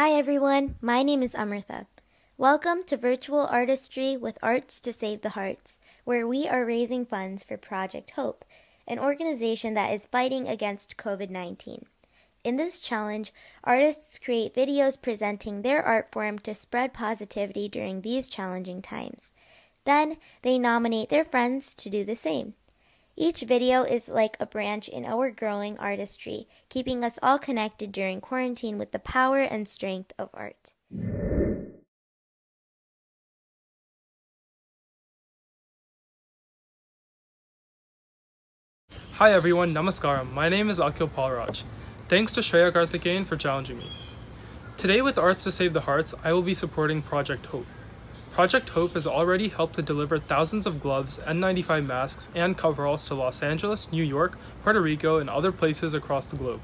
Hi everyone, my name is Amrita. Welcome to Virtual ArtisTree with Arts to Save the Hearts, where we are raising funds for Project Hope, an organization that is fighting against COVID 19. In this challenge, artists create videos presenting their art form to spread positivity during these challenging times. Then they nominate their friends to do the same. Each video is like a branch in our growing ArtisTree, keeping us all connected during quarantine with the power and strength of art. Hi everyone, Namaskaram. My name is Akhil Paulraj. Thanks to Shreya Karthikeyan for challenging me. Today with Arts to Save the Hearts, I will be supporting Project Hope. Project Hope has already helped to deliver thousands of gloves, N95 masks, and coveralls to Los Angeles, New York, Puerto Rico, and other places across the globe.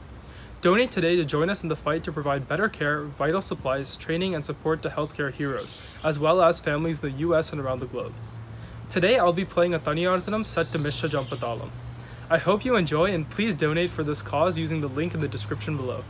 Donate today to join us in the fight to provide better care, vital supplies, training, and support to healthcare heroes, as well as families in the US and around the globe. Today I'll be playing a Thani Avarthanam set to Misra Jhampa Thalam. I hope you enjoy and please donate for this cause using the link in the description below.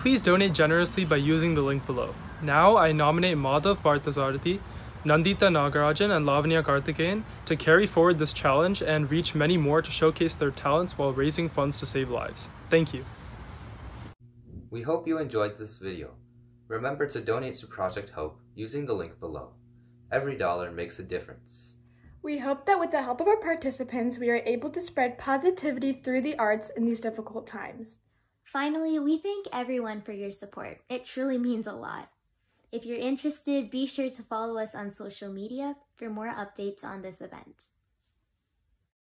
Please donate generously by using the link below. Now I nominate Madhav Parthasarathy, Nandita Nagarajan, and Lavanya Karthikeyan to carry forward this challenge and reach many more to showcase their talents while raising funds to save lives. Thank you. We hope you enjoyed this video. Remember to donate to Project Hope using the link below. Every dollar makes a difference. We hope that with the help of our participants, we are able to spread positivity through the arts in these difficult times. Finally, we thank everyone for your support. It truly means a lot. If you're interested, be sure to follow us on social media for more updates on this event.